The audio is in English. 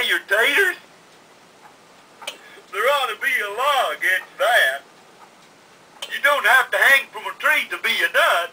that your taters? There ought to be a law against that. You don't have to hang from a tree to be a nut.